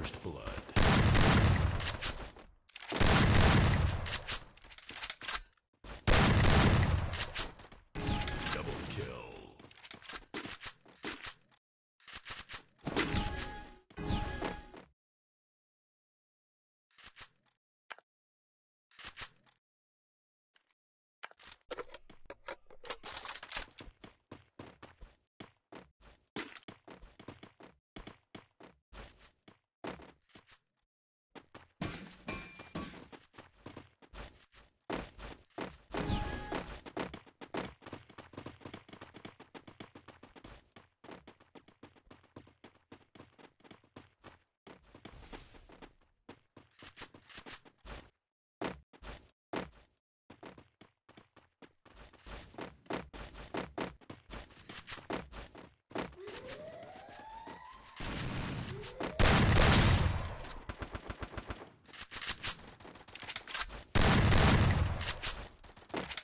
First blood.